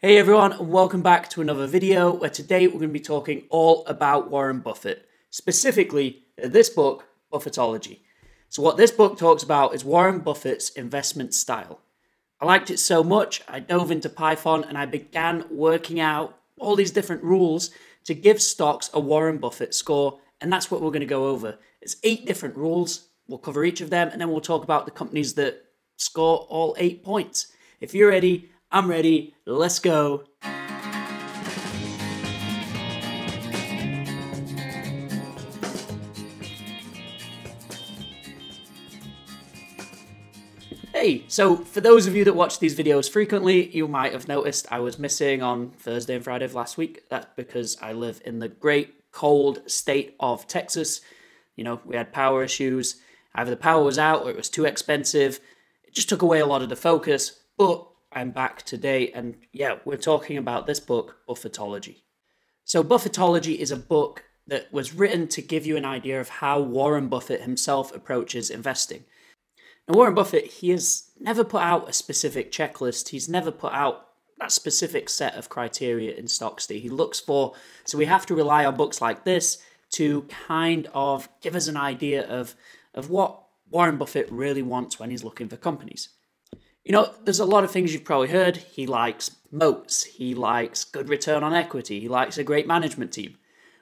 Hey everyone, and welcome back to another video where today we're going to be talking all about Warren Buffett, specifically this book, Buffettology. So, what this book talks about is Warren Buffett's investment style. I liked it so much, I dove into Python and I began working out all these different rules to give stocks a Warren Buffett score, and that's what we're going to go over. It's eight different rules. We'll cover each of them, and then we'll talk about the companies that score all eight points. If you're ready, I'm ready. Let's go. Hey, so for those of you that watch these videos frequently, you might have noticed I was missing on Thursday and Friday of last week. That's because I live in the great cold state of Texas. You know, we had power issues. Either the power was out or it was too expensive. It just took away a lot of the focus. But I'm back today, and yeah, we're talking about this book, Buffettology. So, Buffettology is a book that was written to give you an idea of how Warren Buffett himself approaches investing. Now, Warren Buffett, he has never put out a specific checklist, he's never put out that specific set of criteria in stocks that he looks for. So, we have to rely on books like this to kind of give us an idea of, of what Warren Buffett really wants when he's looking for companies. You know, there's a lot of things you've probably heard. He likes moats, he likes good return on equity, he likes a great management team.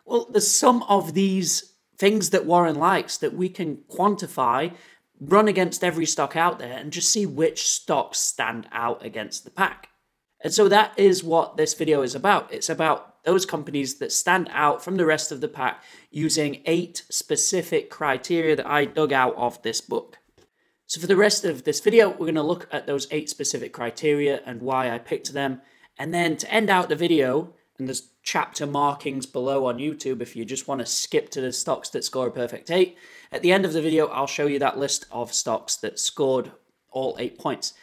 Well, there's some of these things that Warren likes that we can quantify, run against every stock out there, and just see which stocks stand out against the pack. And so that is what this video is about. It's about those companies that stand out from the rest of the pack using eight specific criteria that I dug out of this book. So for the rest of this video, we're going to look at those eight specific criteria and why I picked them. And then to end out the video, and there's chapter markings below on YouTube if you just want to skip to the stocks that score a perfect eight. At the end of the video, I'll show you that list of stocks that scored all eight points.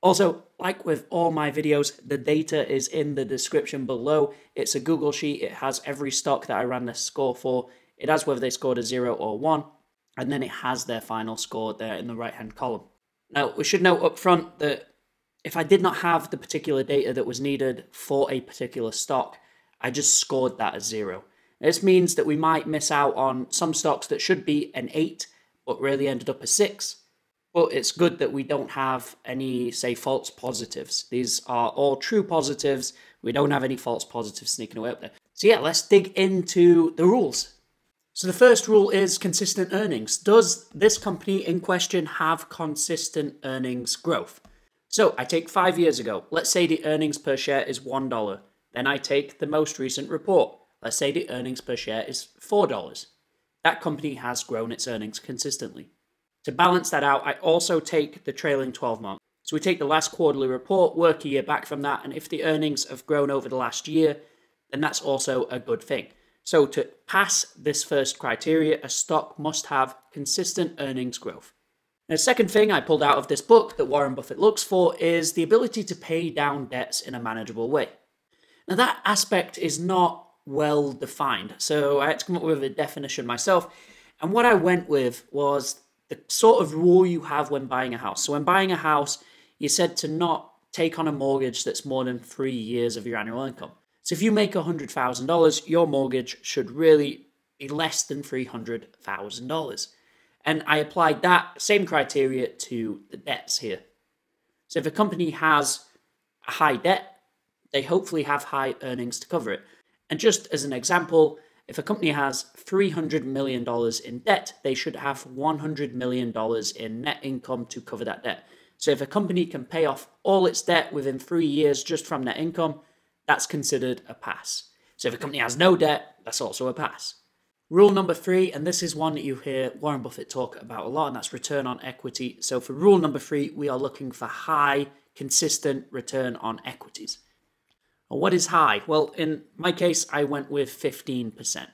Also, like with all my videos, the data is in the description below. It's a Google Sheet. It has every stock that I ran the score for. It has whether they scored a zero or one and then it has their final score there in the right hand column. Now, we should note up front that if I did not have the particular data that was needed for a particular stock, I just scored that as zero. This means that we might miss out on some stocks that should be an 8, but really ended up a 6. But it's good that we don't have any, say, false positives. These are all true positives. We don't have any false positives sneaking away up there. So, yeah, let's dig into the rules. So the first rule is consistent earnings. Does this company in question have consistent earnings growth? So I take five years ago. Let's say the earnings per share is $1. Then I take the most recent report. Let's say the earnings per share is $4. That company has grown its earnings consistently. To balance that out, I also take the trailing 12 months. So we take the last quarterly report, work a year back from that, and if the earnings have grown over the last year, then that's also a good thing. So to pass this first criteria, a stock must have consistent earnings growth. The second thing I pulled out of this book that Warren Buffett looks for is the ability to pay down debts in a manageable way. Now that aspect is not well defined, so I had to come up with a definition myself. And what I went with was the sort of rule you have when buying a house. So when buying a house, you're said to not take on a mortgage that's more than three years of your annual income. So if you make $100,000, your mortgage should really be less than $300,000. And I applied that same criteria to the debts here. So if a company has a high debt, they hopefully have high earnings to cover it. And just as an example, if a company has $300 million in debt, they should have $100 million in net income to cover that debt. So if a company can pay off all its debt within three years just from net income, that's considered a pass. So if a company has no debt, that's also a pass. Rule number three, and this is one that you hear Warren Buffett talk about a lot, and that's return on equity. So for rule number three, we are looking for high, consistent return on equities. And what is high? Well, in my case, I went with 15%.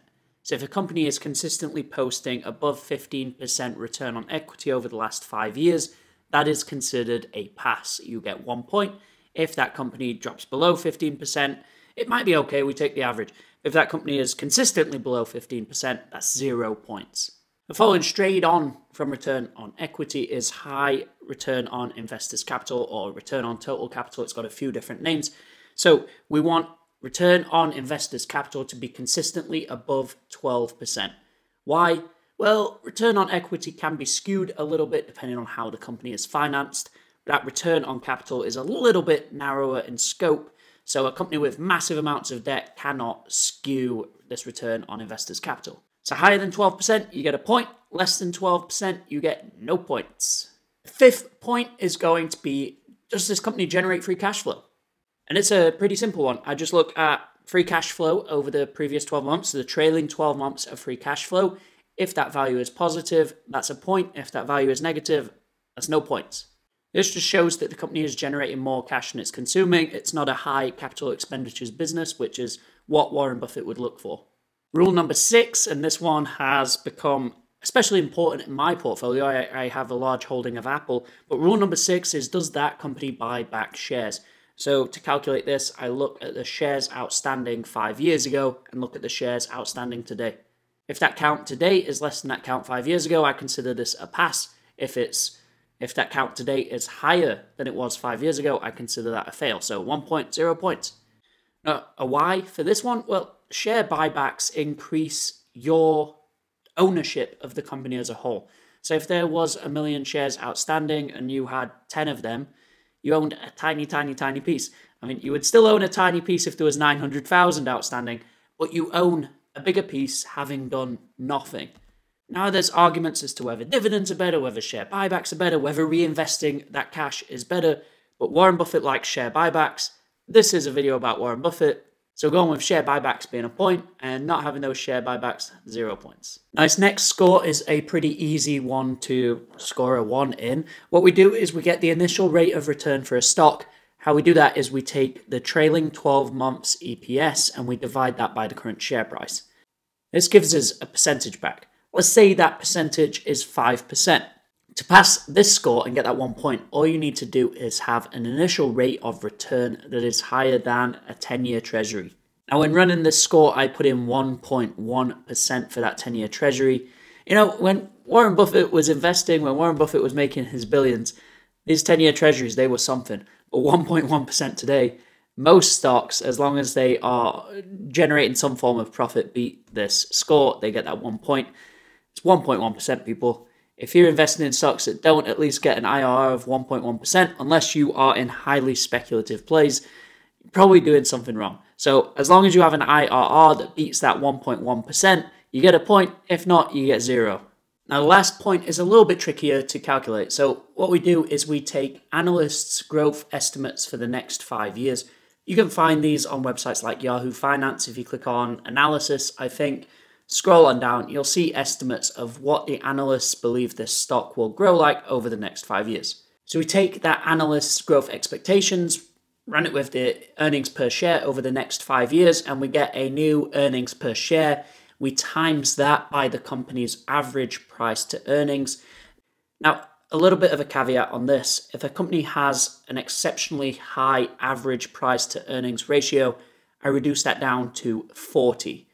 So if a company is consistently posting above 15% return on equity over the last five years, that is considered a pass. You get one point. If that company drops below 15%, it might be okay, we take the average. If that company is consistently below 15%, that's zero points. And following straight on from return on equity is high return on investors' capital or return on total capital. It's got a few different names. So we want return on investors' capital to be consistently above 12%. Why? Well, return on equity can be skewed a little bit depending on how the company is financed. That return on capital is a little bit narrower in scope, so a company with massive amounts of debt cannot skew this return on investors' capital. So higher than 12%, you get a point. Less than 12%, you get no points. Fifth point is going to be does this company generate free cash flow? And it's a pretty simple one. I just look at free cash flow over the previous 12 months, so the trailing 12 months of free cash flow. If that value is positive, that's a point. If that value is negative, that's no points. This just shows that the company is generating more cash than it's consuming. It's not a high capital expenditures business, which is what Warren Buffett would look for. Rule number six, and this one has become especially important in my portfolio. I, I have a large holding of Apple, but rule number six is does that company buy back shares? So to calculate this, I look at the shares outstanding five years ago and look at the shares outstanding today. If that count today is less than that count five years ago, I consider this a pass. If it's if that count today is higher than it was five years ago, I consider that a fail. So 1.0 points. Now, a why for this one? Well, share buybacks increase your ownership of the company as a whole. So if there was a million shares outstanding and you had 10 of them, you owned a tiny, tiny, tiny piece. I mean, you would still own a tiny piece if there was 900,000 outstanding, but you own a bigger piece having done nothing. Now, there's arguments as to whether dividends are better, whether share buybacks are better, whether reinvesting that cash is better, but Warren Buffett likes share buybacks. This is a video about Warren Buffett. So going with share buybacks being a point and not having those share buybacks, zero points. Now this next score is a pretty easy one to score a one in. What we do is we get the initial rate of return for a stock. How we do that is we take the trailing 12 months EPS and we divide that by the current share price. This gives us a percentage back. Let's say that percentage is 5%. To pass this score and get that one point, all you need to do is have an initial rate of return that is higher than a 10 year treasury. Now, when running this score, I put in 1.1% for that 10 year treasury. You know, when Warren Buffett was investing, when Warren Buffett was making his billions, these 10 year treasuries, they were something. But 1.1% today, most stocks, as long as they are generating some form of profit, beat this score. They get that one point. It's 1.1%, people. If you're investing in stocks that don't at least get an IRR of 1.1%, unless you are in highly speculative plays, you're probably doing something wrong. So as long as you have an IRR that beats that 1.1%, you get a point. If not, you get zero. Now, the last point is a little bit trickier to calculate. So what we do is we take analysts' growth estimates for the next five years. You can find these on websites like Yahoo Finance. If you click on analysis, I think Scroll on down, you'll see estimates of what the analysts believe this stock will grow like over the next five years. So we take that analyst's growth expectations, run it with the earnings per share over the next five years, and we get a new earnings per share. We times that by the company's average price to earnings. Now, a little bit of a caveat on this if a company has an exceptionally high average price to earnings ratio, I reduce that down to 40.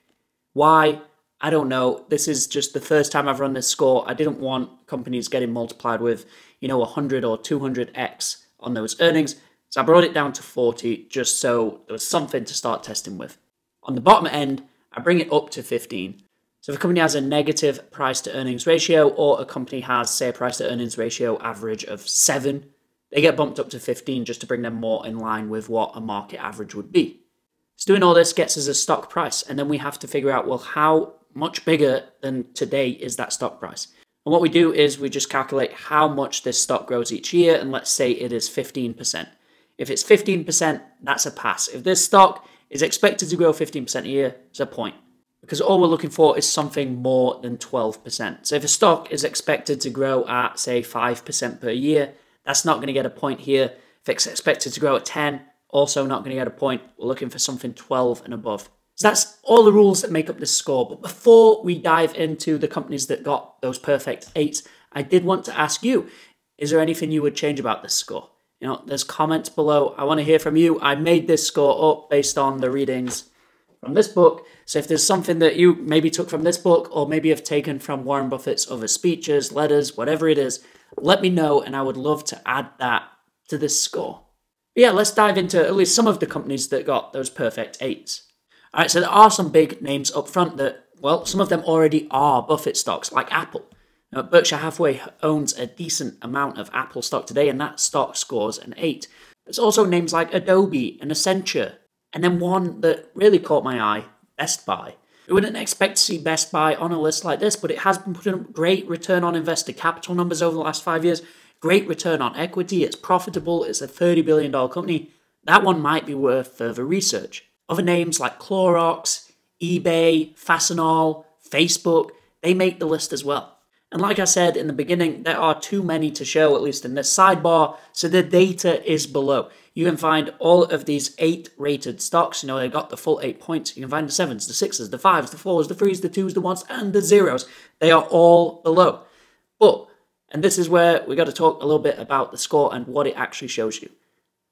Why? I don't know. This is just the first time I've run this score. I didn't want companies getting multiplied with, you know, 100 or 200x on those earnings. So I brought it down to 40 just so there was something to start testing with. On the bottom end, I bring it up to 15. So if a company has a negative price to earnings ratio or a company has, say, a price to earnings ratio average of 7, they get bumped up to 15 just to bring them more in line with what a market average would be. So doing all this gets us a stock price, and then we have to figure out, well, how much bigger than today is that stock price. And what we do is we just calculate how much this stock grows each year, and let's say it is 15%. If it's 15%, that's a pass. If this stock is expected to grow 15% a year, it's a point. Because all we're looking for is something more than 12%. So if a stock is expected to grow at, say, 5% per year, that's not going to get a point here. If it's expected to grow at 10, also not going to get a point. We're looking for something 12 and above. So that's all the rules that make up this score. But before we dive into the companies that got those perfect eights, I did want to ask you, is there anything you would change about this score? You know, there's comments below. I want to hear from you. I made this score up based on the readings from this book. So if there's something that you maybe took from this book or maybe have taken from Warren Buffett's other speeches, letters, whatever it is, let me know and I would love to add that to this score. But yeah, let's dive into at least some of the companies that got those perfect eights. All right, so there are some big names up front that, well, some of them already are Buffett stocks, like Apple. Now, Berkshire Hathaway owns a decent amount of Apple stock today, and that stock scores an 8. There's also names like Adobe and Accenture, and then one that really caught my eye Best Buy. We wouldn't expect to see Best Buy on a list like this, but it has been putting up great return on invested capital numbers over the last five years, great return on equity, it's profitable, it's a $30 billion company. That one might be worth further research. Other names like Clorox, eBay, Fastenal, Facebook, they make the list as well. And like I said in the beginning, there are too many to show, at least in this sidebar, so the data is below. You can find all of these eight rated stocks. You know, they got the full eight points. You can find the sevens, the sixes, the fives, the fours, the threes, the twos, the ones, and the zeros. They are all below. But, and this is where we got to talk a little bit about the score and what it actually shows you.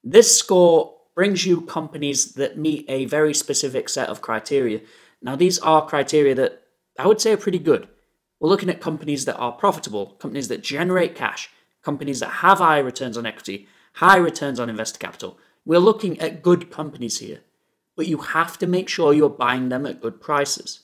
This score brings you companies that meet a very specific set of criteria. Now, these are criteria that I would say are pretty good. We're looking at companies that are profitable, companies that generate cash, companies that have high returns on equity, high returns on investor capital. We're looking at good companies here, but you have to make sure you're buying them at good prices.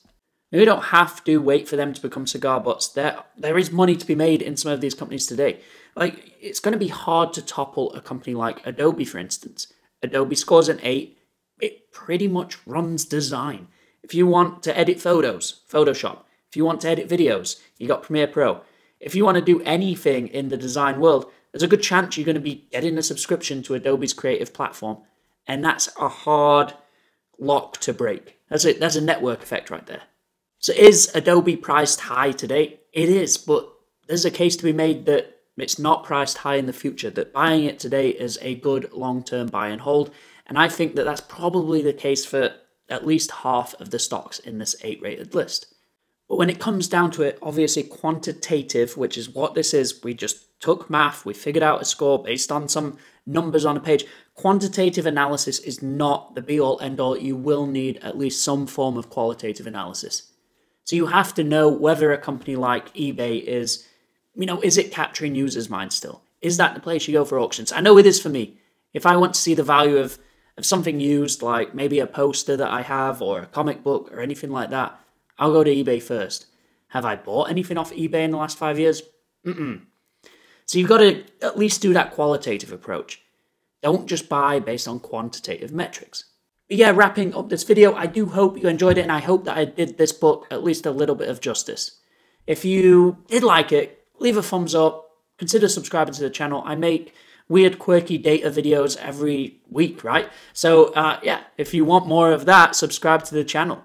Now, you don't have to wait for them to become cigar butts. There, there is money to be made in some of these companies today. Like, it's going to be hard to topple a company like Adobe, for instance. Adobe scores an 8. It pretty much runs design. If you want to edit photos, Photoshop. If you want to edit videos, you got Premiere Pro. If you want to do anything in the design world, there's a good chance you're going to be getting a subscription to Adobe's creative platform. And that's a hard lock to break. That's a, that's a network effect right there. So is Adobe priced high today? It is, but there's a case to be made that it's not priced high in the future, that buying it today is a good long-term buy and hold. And I think that that's probably the case for at least half of the stocks in this 8 rated list. But when it comes down to it, obviously quantitative, which is what this is, we just took math, we figured out a score based on some numbers on a page. Quantitative analysis is not the be all end all. You will need at least some form of qualitative analysis. So you have to know whether a company like eBay is, you know, is it capturing users' minds still? Is that the place you go for auctions? I know it is for me. If I want to see the value of, of something used, like maybe a poster that I have or a comic book or anything like that, I'll go to eBay first. Have I bought anything off eBay in the last five years? Mm-mm. So you've got to at least do that qualitative approach. Don't just buy based on quantitative metrics. But yeah, wrapping up this video, I do hope you enjoyed it and I hope that I did this book at least a little bit of justice. If you did like it, leave a thumbs up, consider subscribing to the channel. I make weird, quirky data videos every week, right? So uh, yeah, if you want more of that, subscribe to the channel.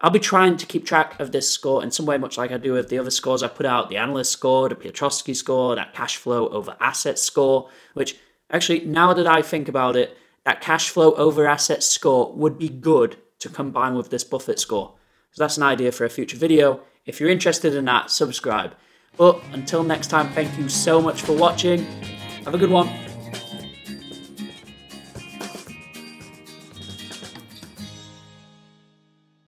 I'll be trying to keep track of this score in some way, much like I do with the other scores I put out the analyst score, the Piotroski score, that cash flow over assets score, which actually, now that I think about it, that cash flow over assets score would be good to combine with this Buffett score. So that's an idea for a future video. If you're interested in that, subscribe. But until next time, thank you so much for watching. Have a good one.